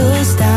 to stop.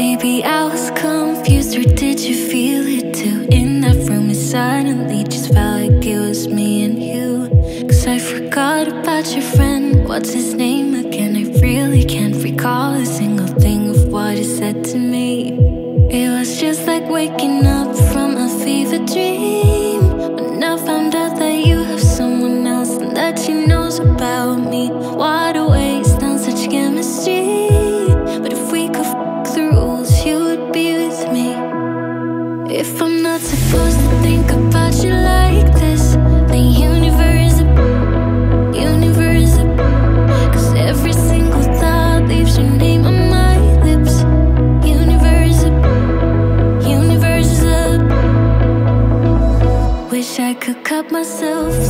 Maybe I was confused or did you feel it too? In that room it suddenly just felt like it was me and you Cause I forgot about your friend, what's his name again? I really can't recall a single thing of what he said to me It was just like waking help myself.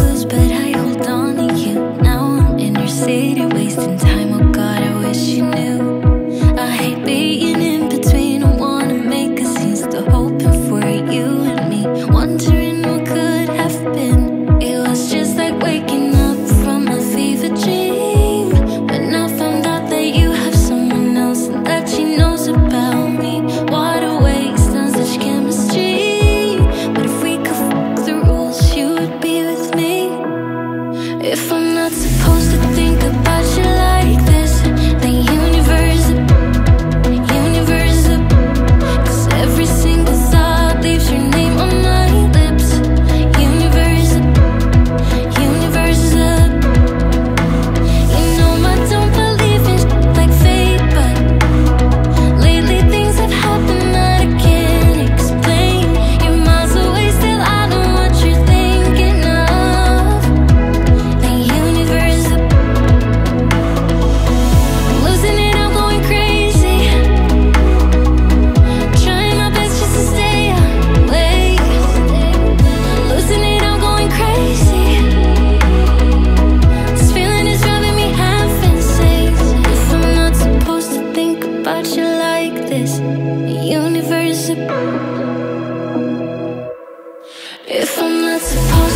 I'm not supposed